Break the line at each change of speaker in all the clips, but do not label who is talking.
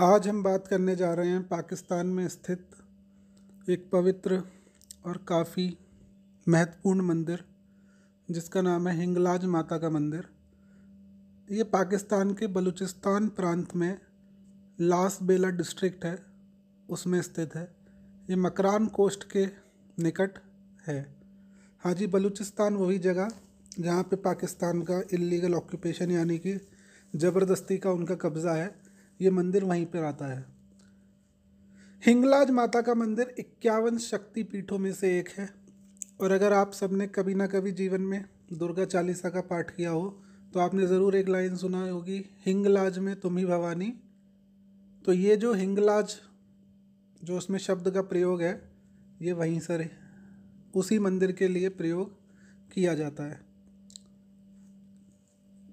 आज हम बात करने जा रहे हैं पाकिस्तान में स्थित एक पवित्र और काफ़ी महत्वपूर्ण मंदिर, जिसका नाम है हिंगलाज माता का मंदिर। ये पाकिस्तान के बलूचिस्तान प्रांत में लास बेला डिस्ट्रिक्ट है, उसमें स्थित है। ये मकरान कोस्ट के निकट है। हाँ जी, बलूचिस्तान वही जगह जहाँ पे पाकिस्तान का इलीगल ऑक्यूपेशन यानी कि ज़बरदस्ती का उनका कब्ज़ा है। ये मंदिर वहीं पर आता है। हिंगलाज माता का मंदिर इक्यावन शक्ति पीठों में से एक है। और अगर आप सबने कभी ना कभी जीवन में दुर्गा चालीसा का पाठ किया हो तो आपने ज़रूर एक लाइन सुना होगी, हिंगलाज में तुम ही भवानी। तो ये जो हिंगलाज, जो उसमें शब्द का प्रयोग है, ये वहीं से उसी मंदिर के लिए प्रयोग किया जाता है।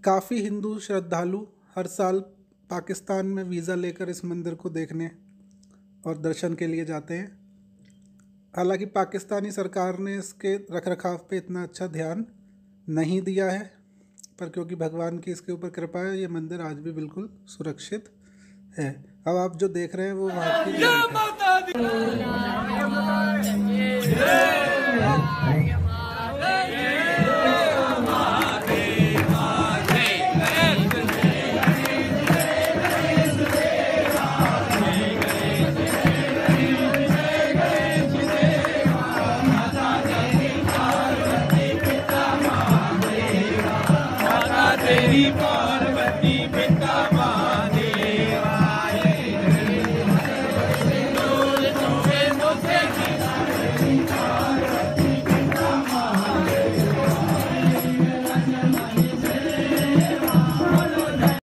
काफ़ी हिंदू श्रद्धालु हर साल पाकिस्तान में वीज़ा लेकर इस मंदिर को देखने और दर्शन के लिए जाते हैं। हालाँकि पाकिस्तानी सरकार ने इसके रख रखाव पर इतना अच्छा ध्यान नहीं दिया है, पर क्योंकि भगवान की इसके ऊपर कृपा है, ये मंदिर आज भी बिल्कुल सुरक्षित है। अब आप जो देख रहे हैं वो वहाँ की city boy.